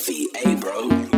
V A, bro.